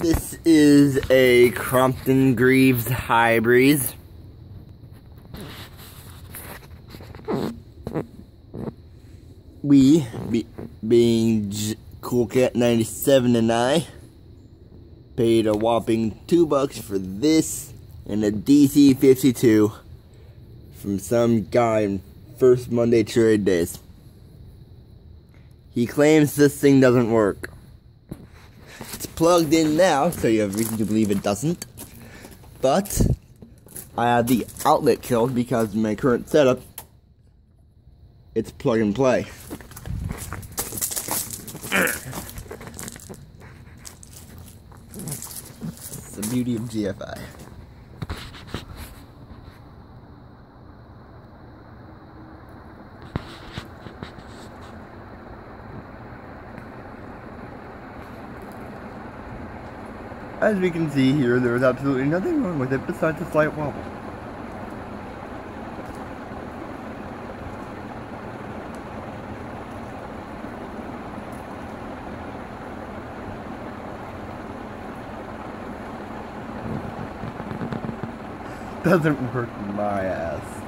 This is a Crompton Greaves High Breeze. We, be, being J Cool Cat 97 and I, paid a whopping two bucks for this and a DC 52 from some guy in first Monday trade days. He claims this thing doesn't work. Plugged in now, so you have reason to believe it doesn't. But I have the outlet killed because my current setup, it's plug and play. The beauty of GFI. As we can see here, there is absolutely nothing wrong with it besides a slight wobble. Doesn't work my ass.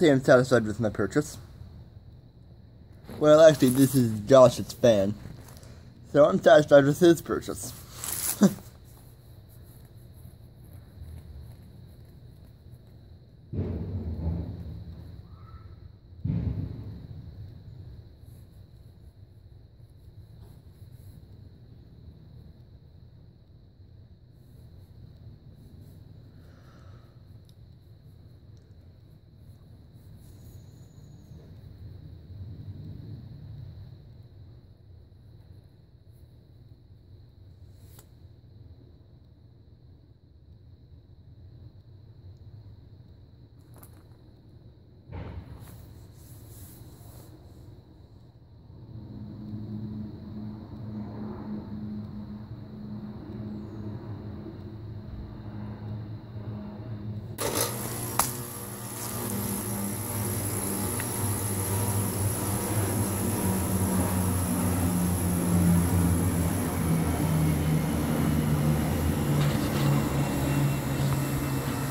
Say I'm satisfied with my purchase. Well, actually, this is Josh's fan. So I'm satisfied with his purchase.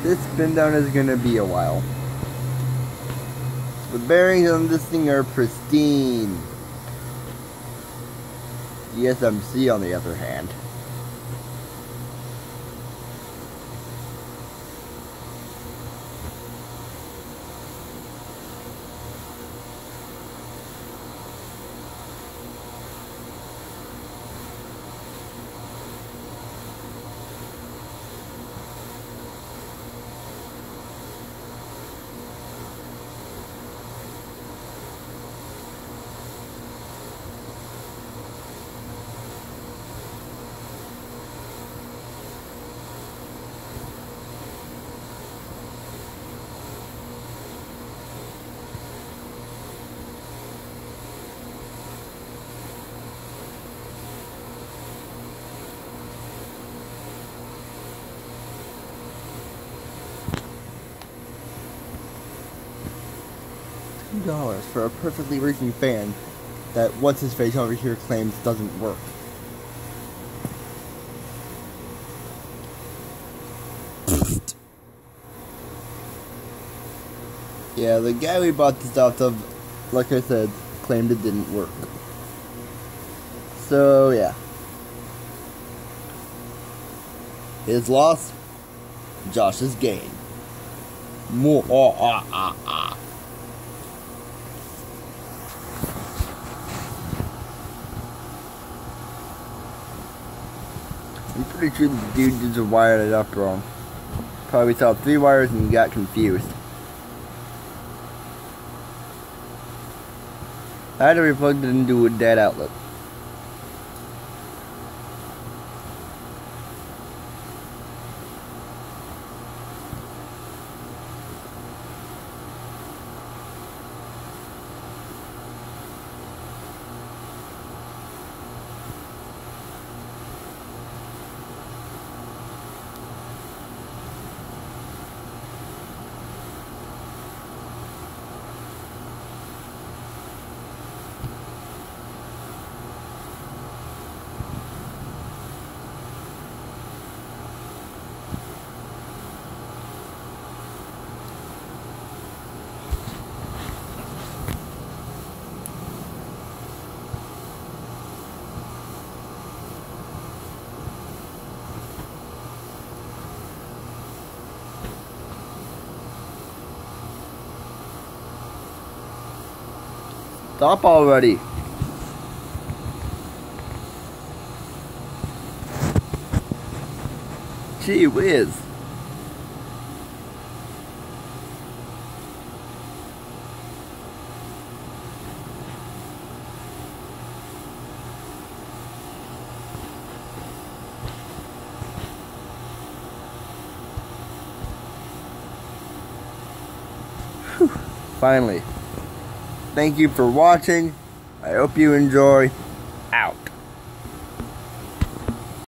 This spin down is gonna be a while. The bearings on this thing are pristine. The SMC on the other hand. Dollars for a perfectly working fan that what's his face over here claims doesn't work. yeah, the guy we bought this off of, like I said, claimed it didn't work. So yeah. His loss, Josh's gain. More. Ah, ah, ah, I'm pretty sure the dude just wired it up wrong. Probably saw three wires and got confused. I had to replug it into a dead outlet. Stop already. Gee whiz. Finally. Thank you for watching. I hope you enjoy. Out.